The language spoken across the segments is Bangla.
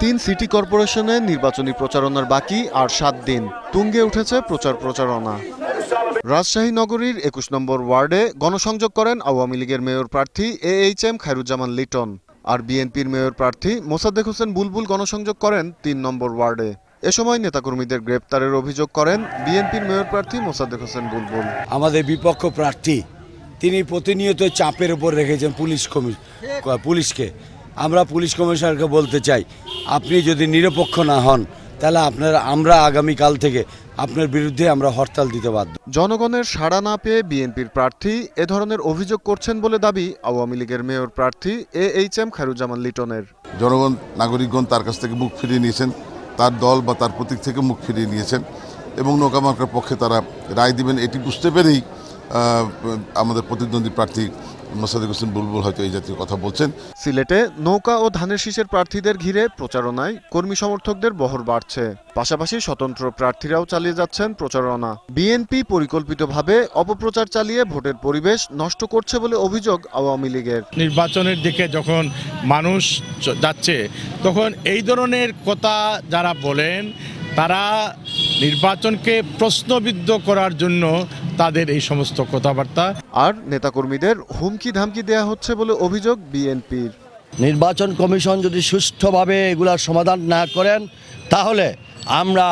তিন সিটি কর্পোরেশনে নির্বাচনী প্রচারণার বাকি আর সাত দিন। তুঙ্গে উঠেছে প্রচার প্রচারণা। রাজশাহী নগরীর একুশ নম্বর ওয়ার্ডে গণসংযোগ করেন আওয়ামী লীগের মেয়র প্রার্থী A H M Khairuzzaman Liton. আর বিএনপির মেয়র প্রার্থী মোসাদ্দেক হোসেন বুলবুল গণসংযোগ করেন তিন নম্বর ওয়ার্ডে। এ সময় নেতাকর্মীদের গ্রেপ্তারের অভিযোগ করেন বিএনপির মেয়র প্রার্থী মোসাদ্দেক হোসেন বুলবুল। আমাদের বিপক্ষ প্রার্থী, তিনি প্রতিনিয়ত চাপের উপর রেখেছেন পুলিশ কমি পুলিশকে। আমরা পুলিশ কমিশনারকে বলতে চাই আপনি যদি নিরপেক্ষ না হন তাহলে আপনার আমরা আগামীকাল থেকে আপনার বিরুদ্ধে আমরা হরতাল দিতে বাধ্য। জনগণের সাড়া না পেয়ে বিএনপির প্রার্থী এ ধরনের অভিযোগ করছেন বলে দাবি আওয়ামী লীগের মেয়র প্রার্থী এ এইচ এম খায়রুজ্জামান লিটনের। জনগণ নাগরিকগণ তার কাছ থেকে মুখ ফিরিয়ে নিয়েছেন তার দল বা তার প্রতীক থেকে মুখ ফিরিয়ে নিয়েছেন এবং নৌকামার্কার পক্ষে তারা রায় দিবেন এটি বুঝতে পেরেই আমাদের প্রতিদ্বন্দ্বী প্রার্থী মোসাদিক হোসেন বুলবুল হয়তো এই জাতীয় কথা বলছেন। সিলেটে নৌকা ও ধানের শীষের প্রার্থীদের ঘিরে প্রচারণায় কর্মী সমর্থকদের বহর বাড়ছে। পাশাপাশি স্বতন্ত্র প্রার্থীরাও চালিয়ে যাচ্ছেন প্রচারণা। বিএনপি পরিকল্পিতভাবে অপপ্রচার চালিয়ে ভোটের পরিবেশ নষ্ট করছে বলে অভিযোগ আওয়ামী লীগের। নির্বাচনের দিকে যখন মানুষ যাচ্ছে তখন এই ধরনের কথা যারা বলেন তারা নির্বাচনকে প্রশ্নবিদ্ধ করার জন্য তাদের এই সমস্ত কথাবার্তা। আর নেতাকর্মীদের হুমকি ধামকি দেয়া হচ্ছে বলে অভিযোগ বিএনপির। নির্বাচন কমিশন যদি সুষ্ঠুভাবে এগুলার সমাধান না করেন তাহলে আমরা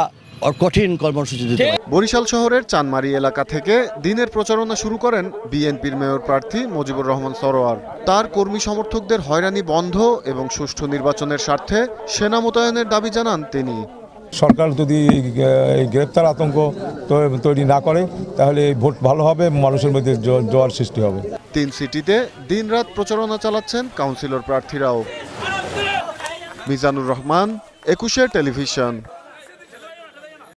কঠিন কর্মসূচি দিতে বরিশাল শহরের চানমারি এলাকা থেকে দিনের প্রচারণা শুরু করেন বিএনপির মেয়র প্রার্থী মুজিবুর রহমান সরোয়ার। তার কর্মী সমর্থকদের হয়রানি বন্ধ এবং সুষ্ঠু নির্বাচনের স্বার্থে সেনা মোতায়েনের দাবি জানান তিনি। সরকার যদি গ্রেপ্তার আতঙ্ক তৈরি না করে, তাহলে ভোট ভালো হবে, মানুষের মধ্যে জোয়ার সৃষ্টি হবে। তিন সিটিতে দিনরাত প্রচারণা চালাচ্ছেন কাউন্সিলর প্রার্থীরাও। মিজানুর রহমান, একুশে টেলিভিশন।